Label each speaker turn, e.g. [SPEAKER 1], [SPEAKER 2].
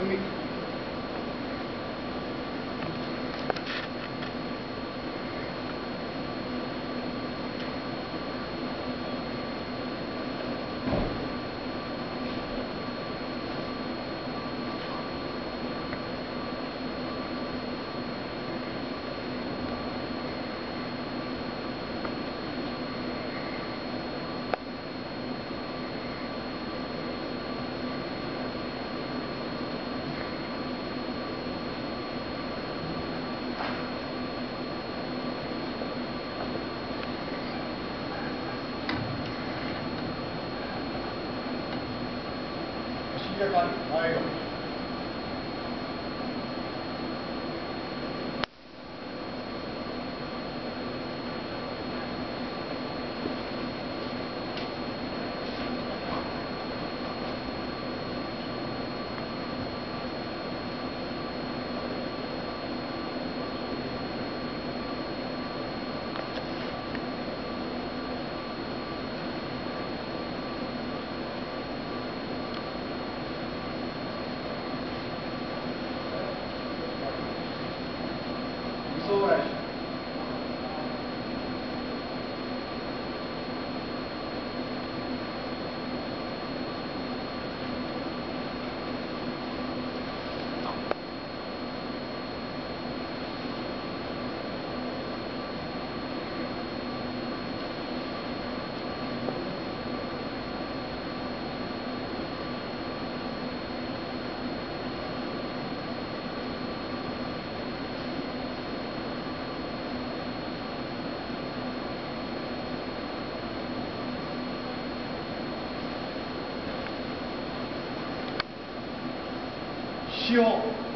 [SPEAKER 1] 준비. 시작 しよう。